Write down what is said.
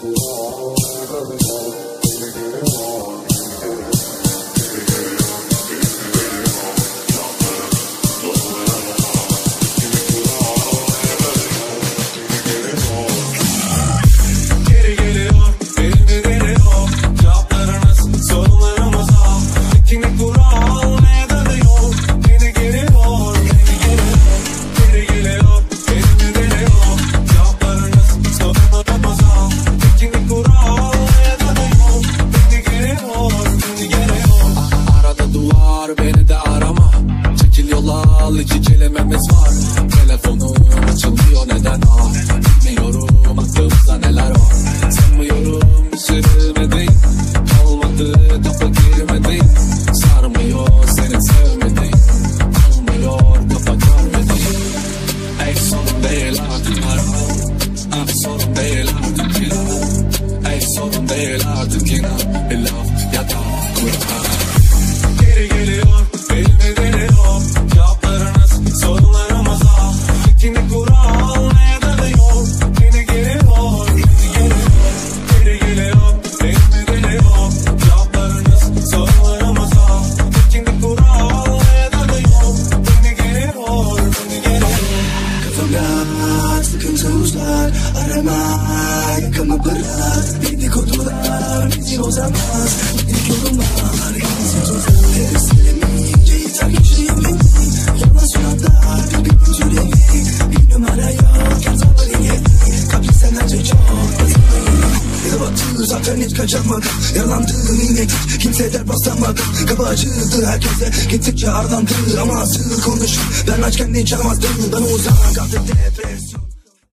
Thank you. bela, I'm so bela, I'm so bela, I'm so bela, uzlar Arama yakamı bırak. Dedikodular bizi bozamaz. İlk yorumlar Hepsi tuzak Her silemeyince yeter geçeyim Yalan suratlar birbirinin türevi Bir numara yok Kerzalar yeni Kapı sen acı çok. Yine battı zaten hiç kaçamadım. Yalandım yine git. Kimse der basamadım Kapı açıldı herkese gittikçe arlandı. Ama asıl konuşup ben açken hiç çalmazdım Bana uzak artık depresyon